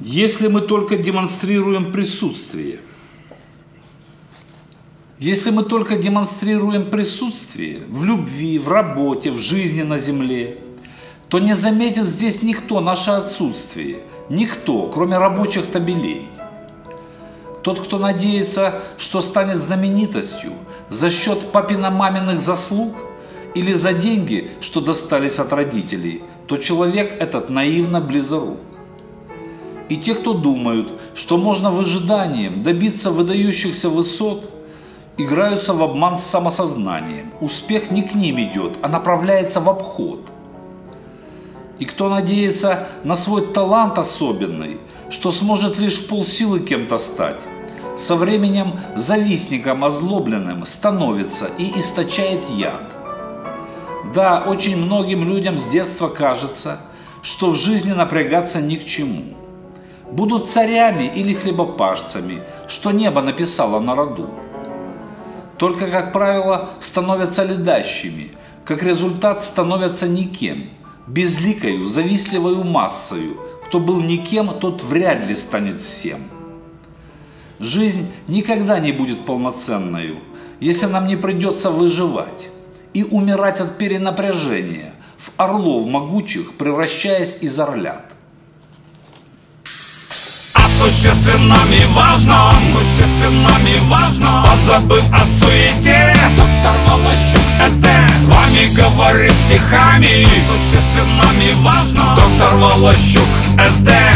Если мы только демонстрируем присутствие, если мы только демонстрируем присутствие в любви, в работе, в жизни на земле, то не заметит здесь никто наше отсутствие, никто, кроме рабочих табелей. Тот, кто надеется, что станет знаменитостью за счет папино-маминых заслуг или за деньги, что достались от родителей, то человек этот наивно близорук. И те, кто думают, что можно выжиданием добиться выдающихся высот, играются в обман с самосознанием. Успех не к ним идет, а направляется в обход. И кто надеется на свой талант особенный, что сможет лишь в полсилы кем-то стать, со временем завистником озлобленным становится и источает яд. Да, очень многим людям с детства кажется, что в жизни напрягаться ни к чему. Будут царями или хлебопашцами, что небо написало на роду. Только, как правило, становятся ледащими, как результат становятся никем, безликою, завистливою массою. Кто был никем, тот вряд ли станет всем. Жизнь никогда не будет полноценной, если нам не придется выживать и умирать от перенапряжения, в орлов могучих превращаясь из орлят. Существенном и важном, существенном и важном Позабыв о суете, доктор Волощук СД. С вами говорит стихами, существенном и важном Доктор Волощук СД